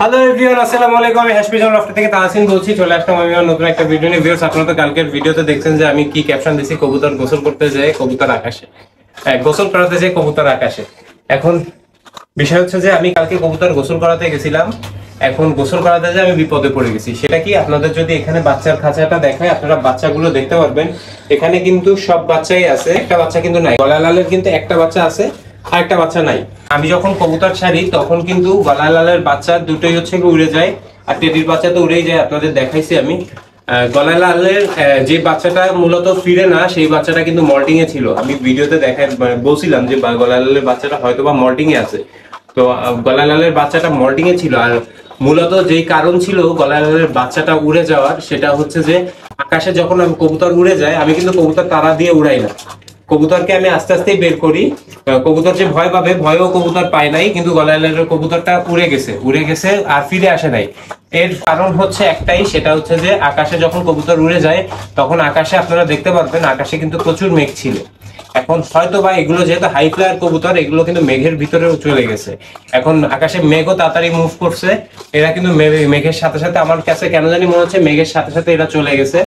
Hello everyone আসসালামু আলাইকুম। আমি লফট থেকে তাহসিন বলছি। চলে আসলাম আমি আমার নতুন একটা ভিডিও নিয়ে। আপনারা তো কালকের ভিডিওতে দেখছেন যে আমি কি ক্যাপশন দিছি কবুতর গোসল করতে যায় কবুতর আকাশে। হ্যাঁ, গোসল করাতে যায় কবুতর আকাশে। এখন বিষয় হচ্ছে যে আমি কালকে কবুতর গোসল করাতে গেছিলাম। এখন গোসল করাতে আমি বিপদে পড়ে গেছি। সেটা কি আপনাদের যদি এখানে বাচ্চার খাঁচাটা দেখায় আপনারা বাচ্চাগুলো দেখতে পারবেন। এখানে কিন্তু সব বাচ্চাই আছে। একটা বাচ্চা কিন্তু নাই। গলা লালের কিন্তু একটা বাচ্চা আছে। আর একটা বাচ্চা নাই। আমি যখন কবুতর ছাড়ি তখন কিন্তু গলা লালের বাচ্চা দুটোই হচ্ছে উড়ে যায়। আর টেডির বাচ্চা তো উড়েই যায় আপনাদের দেখাইছি আমি। গলা লালের যে বাচ্চাটা মূলত ফিরে না সেই বাচ্চাটা কিন্তু মল্টিং এ ছিল। আমি ভিডিওতে দেখাই মানে বলছিলাম যে গলা লালের বাচ্চাটা হয়তো বা মল্টিং এ আছে। তো আহ, গলা লালের বাচ্চাটা মল্টিং এ ছিল। আর মূলত যেই কারণ ছিল গলা লালের বাচ্চাটা উড়ে যাওয়ার সেটা হচ্ছে যে আকাশে যখন আমি কবুতর উড়ে যায় আমি কিন্তু কবুতর তারা দিয়ে উড়াই না। কবুতরকে আমি আস্তে আস্তে বের করি। কবুতর যে ভয় পাবে, ভয়ও কবুতর পায় নাই, কিন্তু গলালের কবুতরটা উড়ে গেছে উড়ে গেছে আর ফিরে আসে নাই। এর কারণ হচ্ছে একটাই, সেটা হচ্ছে যে আকাশে যখন কবুতর উড়ে যায়, তখন আকাশে আপনারা দেখতে পারবেন, আকাশে কিন্তু প্রচুর মেঘ ছিল। এখন হয়তো বা এগুলো যেহেতু হাই ফ্লায়ার কবুতর, এগুলো কিন্তু মেঘের ভিতরেও চলে গেছে। এখন আকাশে মেঘও তাড়াতাড়ি মুভ করছে, এরা কিন্তু মেঘের সাথে সাথে, আমার কাছে কেন জানি মনে হচ্ছে মেঘের সাথে সাথে এরা চলে গেছে।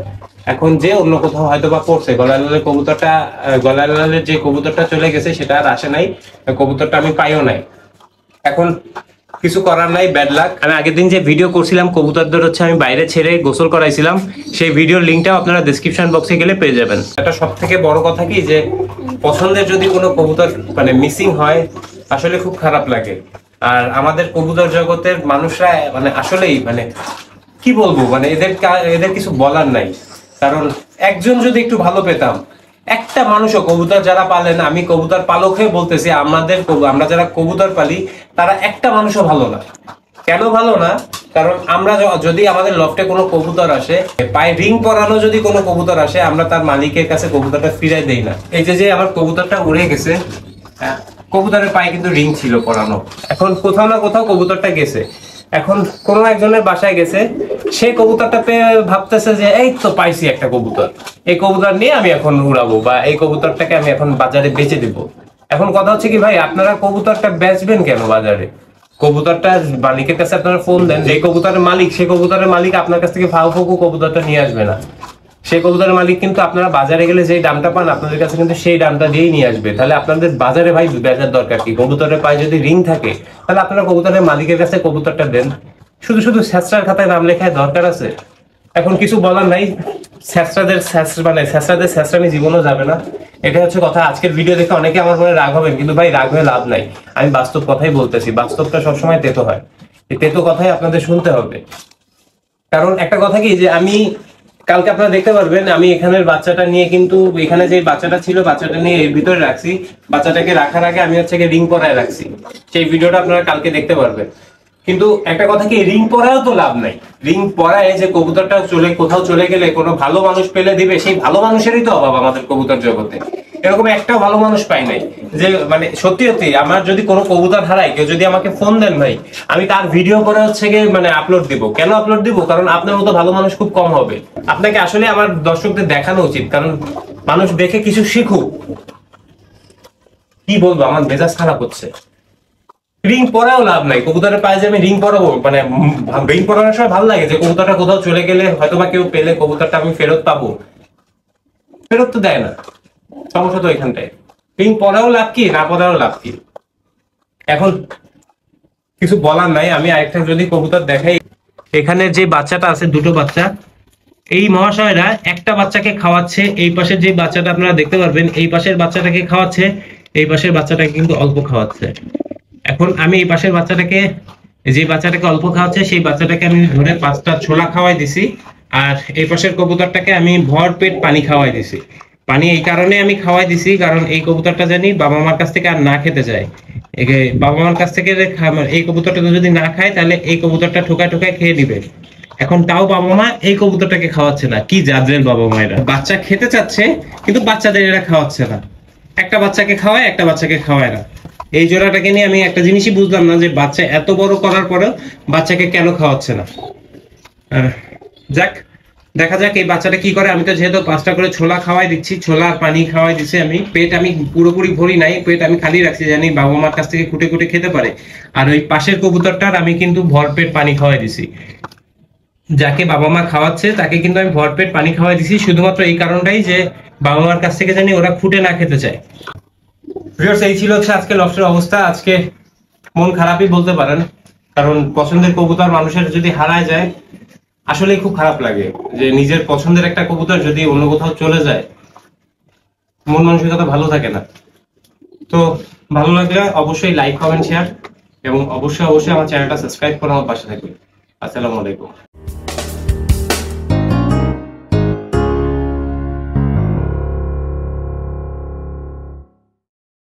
এখন যে অন্য কোথাও হয়তো বা পড়ছে গলালালের কবুতরটা গলালালের যে কবুতরটা চলে গেছে সেটা আর আসে নাই কবুতরটা আমি পাইও নাই। এখন কিছু করার নাই ব্যাড লাক আমি আগের দিন যে ভিডিও করছিলাম কবুতরদের হচ্ছে আমি বাইরে ছেড়ে গোসল করাইছিলাম সেই ভিডিওর লিঙ্কটাও আপনারা ডেসক্রিপশন বক্সে গেলে পেয়ে যাবেন। এটা সব থেকে বড় কথা কি যে পছন্দের যদি কোনো কবুতর মানে মিসিং হয় আসলে খুব খারাপ লাগে। আর আমাদের কবুতর জগতের মানুষরা মানে আসলেই মানে কি বলব মানে এদের এদের কিছু বলার নাই। কারণ একজন যদি একটু ভালো পেতাম একটা মানুষও কবুতর যারা পালেন আমি কবুতর পালক হয়ে বলতেছি আমাদের আমরা যারা কবুতর পালি তারা একটা মানুষও ভালো না। কেন ভালো না? কারণ আমরা যদি আমাদের লফটে কোনো কবুতর আসে পায়ে রিং পরানো যদি কোনো কবুতর আসে আমরা তার মালিকের কাছে কবুতরটা ফিরাই দেই না। এই যে যে আমার কবুতরটা উড়ে গেছে হ্যাঁ, কবুতরের পায়ে কিন্তু রিং ছিল পরানো। এখন কোথাও না কোথাও কবুতরটা গেছে। এখন কোনো একজনের বাসায় গেছে সে কবুতরটা পেয়ে ভাবতেছে যে, এই তো পাইছি একটা কবুতর। এই কবুতর নিয়ে আমি এখন উড়াবো বা এই কবুতরটাকে আমি এখন বাজারে বেচে দিব। এখন কথা হচ্ছে কি ভাই, আপনারা কবুতরটা বেচবেন কেন বাজারে? কবুতরটা মালিকের কাছে আপনারা ফোন দেন, যে কবুতরের মালিক সেই কবুতরের মালিক আপনার কাছ থেকে ফাউ ফুকু কবুতরটা নিয়ে আসবে না। সেই কবুতরের মালিক কিন্তু আপনারা বাজারে গেলে যেই দামটা পান, আপনাদের কাছে কিন্তু সেই দামটা দিয়েই নিয়ে আসবে। তাহলে আপনাদের বাজারে ভাই বেচার দরকার কি? কবুতরের পায়ে যদি রিং থাকে, তাহলে আপনারা কবুতরের মালিকের কাছে কবুতরটা দেন। শুধু শুধু স্যাঁচড়ার খাতায় নাম লেখায় দরকার আছে? এখন কিছু বলার নাই। স্যাঁচড়াদের স্যাঁচড়া মানে স্যাঁচড়াদের স্যাঁচড়ানি জীবনও যাবে না। এটা হচ্ছে কথা। আজকের ভিডিও দেখে অনেকে আমার মনে রাগ হবেন, কিন্তু ভাই রাগ হয়ে লাভ নাই। আমি বাস্তব কথাই বলতেছি। বাস্তবটা সবসময় তেতো হয়। এই তেতো কথাই আপনাদের শুনতে হবে। কারণ একটা কথা কি, যে আমি কালকে আপনারা দেখতে পারবেন, আমি এখানের বাচ্চাটা নিয়ে কিন্তু এখানে যে বাচ্চাটা ছিল, বাচ্চাটা নিয়ে এর ভিতরে রাখছি। বাচ্চাটাকে রাখার আগে আমি হচ্ছে রিং পরায় রাখছি। সেই ভিডিওটা আপনারা কালকে দেখতে পারবেন। কিন্তু একটা কথা কি রিং পরাও তো লাভ নাই। রিং পরায় যে কবুতরটা চলে, কোথাও চলে গেলে কোনো ভালো মানুষ পেলে দিবে, সেই ভালো মানুষেরই তো অভাব আমাদের কবুতর জগতে। এরকম একটা ভালো মানুষ পাই নাই। যে মানে সত্যি সত্যি, আমার যদি কোনো কবুতর হারাই কেউ যদি আমাকে ফোন দেন ভাই, আমি তার ভিডিও করে হচ্ছে গিয়ে মানে আপলোড দিব। কেন আপলোড দিব? কারণ আপনার মতো ভালো মানুষ খুব কম হবে। আপনাকে আসলে আমার দর্শকদের দেখানো উচিত, কারণ মানুষ দেখে কিছু শিখুক। কি বলব, আমার মেজাজ খারাপ হচ্ছে। রিং পরাও লাভ নাই। কবুতরের পায়ে যে আমি রিং পরাবো মানে রিং পরানোর সময় ভালো লাগে যে কবুতরটা কোথাও চলে গেলে হয়তো বা কেউ পেলে কবুতরটা আমি ফেরত পাবো। ফেরত তো দেয় না। সমস্যা তো এখানটায়। রিং পরাও লাভ কি, না পরাও লাভ কি? এখন কিছু বলার নাই। আমি আরেকটা যদি কবুতর দেখাই। এখানে যে বাচ্চাটা আছে, দুটো বাচ্চা, এই মহাশয়রা একটা বাচ্চাকে খাওয়াচ্ছে, এই পাশের যে বাচ্চাটা আপনারা দেখতে পারবেন, এই পাশের বাচ্চাটাকে খাওয়াচ্ছে, এই পাশের বাচ্চাটাকে কিন্তু অল্প খাওয়াচ্ছে। এখন আমি এই পাশের বাচ্চাটাকে যে বাচ্চাটাকে অল্প খাওয়াচ্ছে, সেই বাচ্চাটাকে আমি ধরে পাঁচটা ছোলা খাওয়াই দিছি। আর এই পাশের কবুতরটাকে আমি ভর পেট পানি খাওয়াই দিছি। পানি এই কারণে আমি খাওয়াই দিছি, কারণ এই কবুতরটা জানি বাবা মার কাছ থেকে আর না খেতে যায় বাবা মার কাছ থেকে এই কবুতরটা যদি না খায়, তাহলে এই কবুতরটা ঠোকায় ঠোকায় খেয়ে নিবে। এখন তাও বাবা মা এই কবুতরটাকে খাওয়াচ্ছে না। কি জাজের বাবা মায়েরা বাচ্চা খেতে চাচ্ছে, কিন্তু বাচ্চাদের এরা খাওয়াচ্ছে না। একটা বাচ্চাকে খাওয়ায়, একটা বাচ্চাকে খাওয়ায় না। এই জোড়াটাকে নিয়ে আমি একটা জিনিসই বুঝলাম না যে বাচ্চা এত বড় করার পরেও বাচ্চাকে কেন খাওয়াচ্ছে না। যাক, দেখা যাক এই বাচ্চাটা কি করে। আমি তো যেহেতু পাঁচটা করে ছোলা খাওয়াই দিচ্ছি, ছোলা পানি খাওয়াই দিচ্ছি আমি। পেট আমি পুরোপুরি ভরি নাই, পেট আমি খালি রাখছি, জানি বাবা মার কাছ থেকে খুঁটে খুঁটে খেতে পারে। আর ওই পাশের কবুতরটার আমি কিন্তু ভরপেট পানি খাওয়াই দিছি। যাকে বাবা মা খাওয়াচ্ছে, তাকে কিন্তু আমি ভরপেট পানি খাওয়াই দিছি। শুধুমাত্র এই কারণটাই যে বাবা মার কাছ থেকে জানি ওরা খুঁটে না খেতে চায়। ভিউয়ার্স এই ছিল হচ্ছে আজকে লফটের অবস্থা। আজকে মন খারাপই বলতে পারেন, কারণ পছন্দের কবুতর মানুষের যদি হারায় যায় আসলে খুব খারাপ লাগে যে নিজের পছন্দের একটা কবুতর যদি অন্য কোথাও চলে যায়, মন মানসিকতা ভালো থাকে না। তো ভালো লাগলে অবশ্যই লাইক কমেন্ট শেয়ার এবং অবশ্যই অবশ্যই আমার চ্যানেলটা সাবস্ক্রাইব করে আমার পাশে থাকবে আসসালামু আলাইকুম।